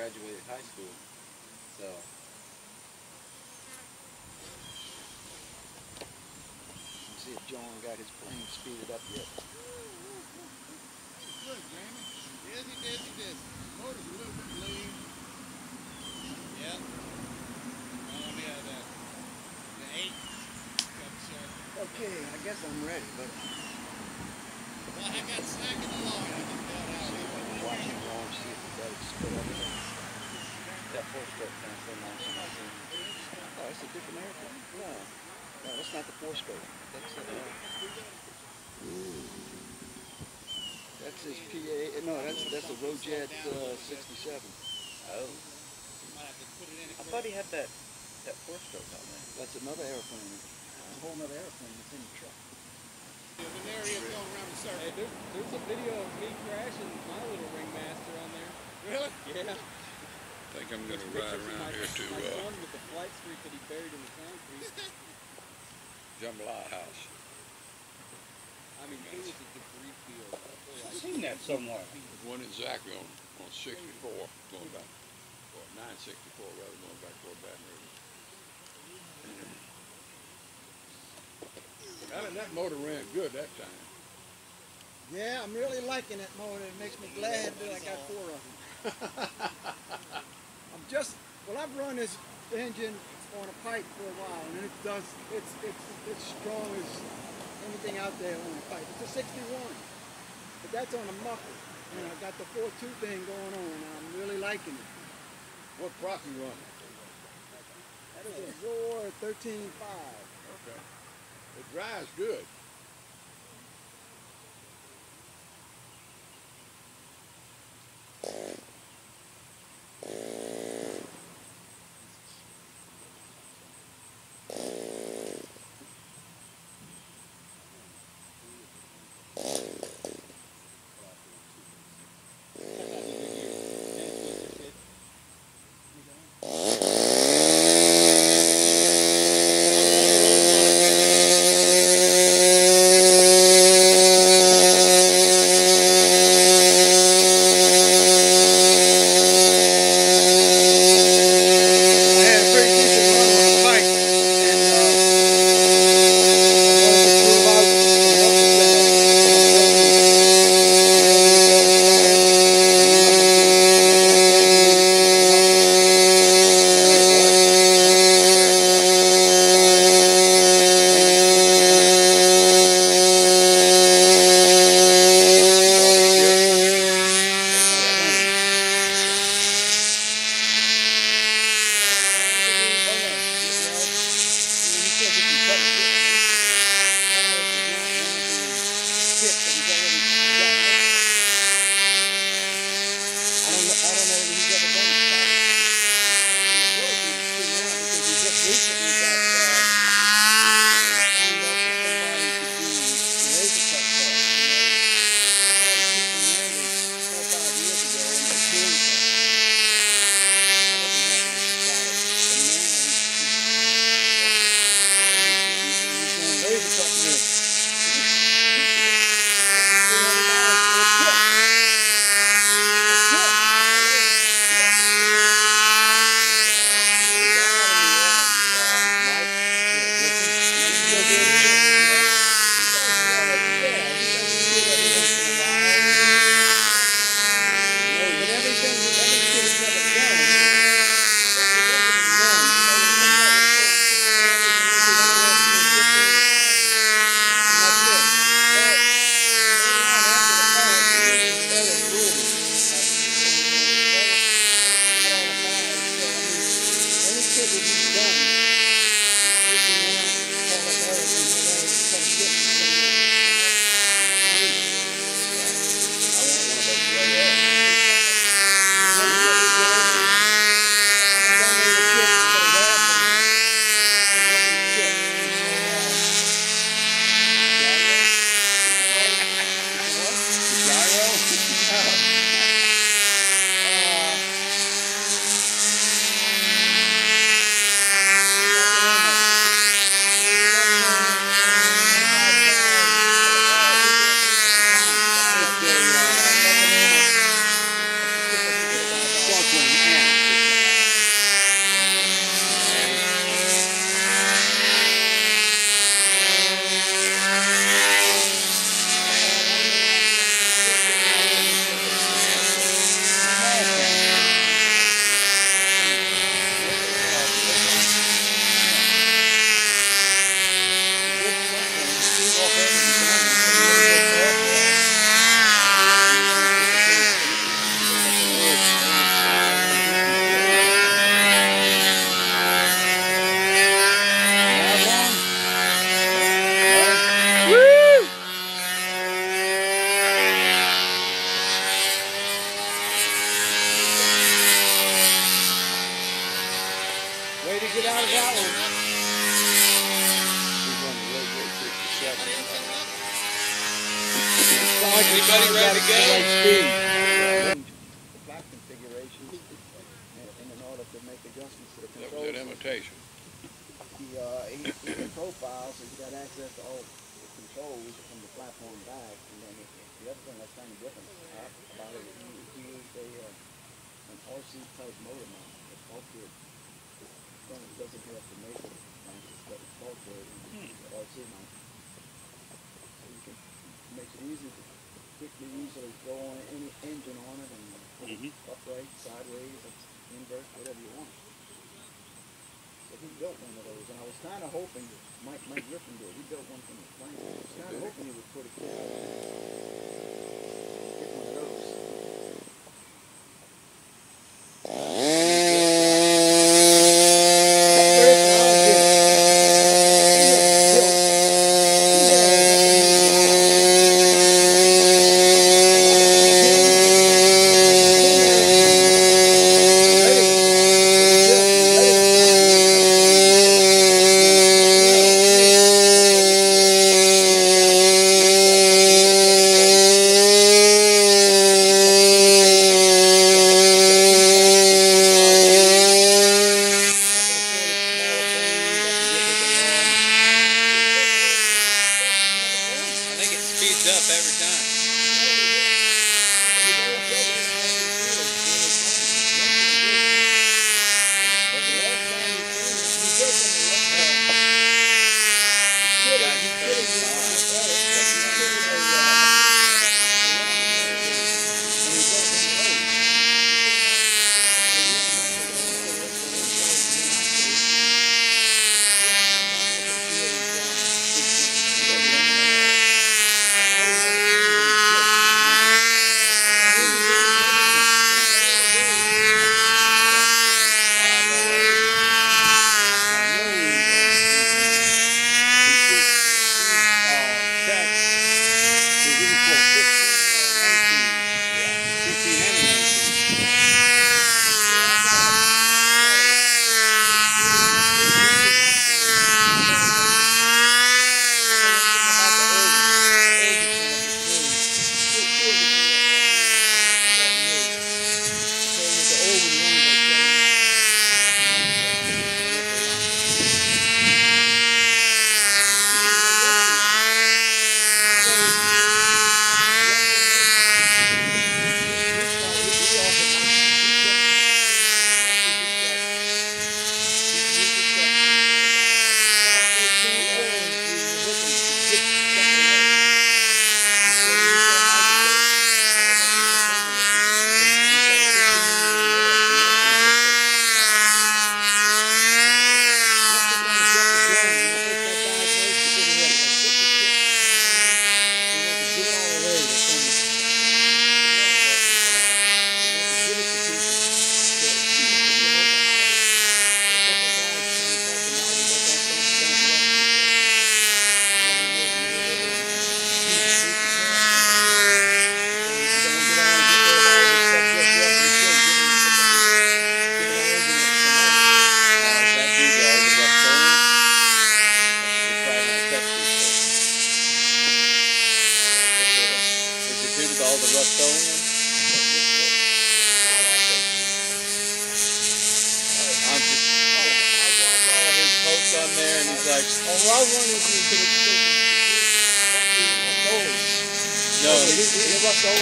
graduated high school. So. Let's see if John got his plane speeded up yet. Jamie. Dizzy, dizzy, dizzy. Motor's a little bit lean. Eight. Okay, I guess I'm ready, but... Well, I got snacking along. I just got out. Watch it launch, see if it does spit everything. That four stroke kind of thing on something. Oh, it's a different airplane? No. No, that's not the four stroke. That's uh, That's his PA, no, that's, that's a RoJett uh, 67. Oh. Might have to put it in. I thought he had that that four stroke on there. That's another airplane. It's a whole other airplane that's in the truck. An area going around the circle. Hey, there's, there's a video of me crashing my little ringmaster on there. Really? Yeah. I think I'm gonna ride around here to, uh, son with the Flite Streak that he buried in the concrete. Jambalaya House. I mean, it was a debris field. I feel I've seen that somewhere. There's one exactly on, on sixty-four, going back, or nine sixty-four rather, going back toward Baton Rouge. That, that motor ran good that time. Yeah, I'm really liking that motor. It makes me glad that I got four of them. Just, well, I've run this engine on a pipe for a while, and it does, it's, it's, it's strong as anything out there on a pipe. It's a 61, but that's on a muffler. And I got the 4-2 thing going on, and I'm really liking it. What prop you running? That is a Xoar 13.5. Okay. It drives good. Anybody ready to go? The and, and in order to make adjustments to the an imitation. He, uh, he, he can profile, so he's got access to all the controls from the platform back, and then the other thing that's kind of different about it, used a, an RC type motor mount. It doesn't have make it, like, it's got RC mount. So you can, it makes it easy to quickly, easily throw on any engine on it, and put it upright, sideways, inverse, whatever you want. So he built one of those, and I was kind of hoping, Mike, Mike Griffin did, he built one from the plane. I was kind of hoping he would put it together. Get one of those. I think it speeds up every time. All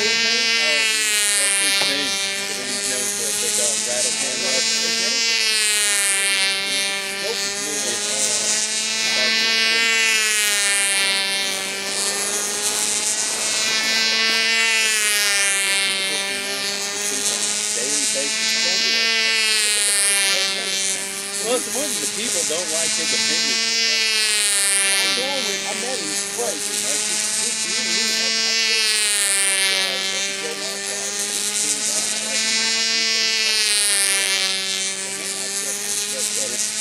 it a Rust Oleum thing? that's his thing. What he's known for. They call him rattle can rust. Daily basis. Well, it's one the people don't like his opinions. I'm going with, I met him twice. Like, he- he- he- he- I- I-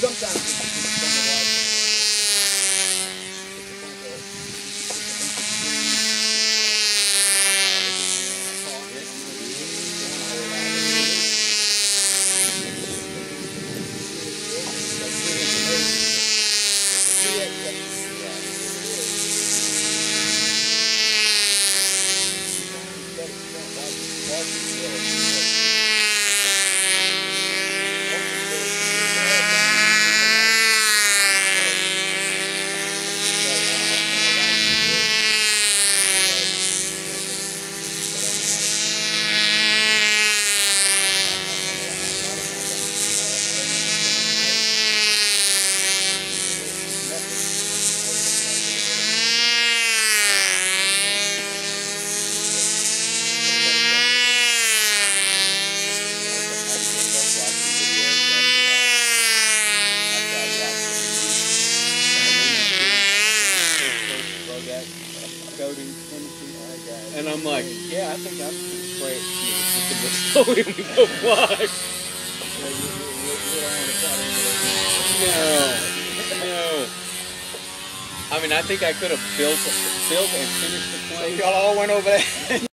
Sometimes it's it's fun to watch. Yeah, I think I'm spray it just to look slow when we go fly. Yeah, you, you, you, you don't want to try to do No, no. I mean, I think I could have built, built and finished the So y'all all went over there.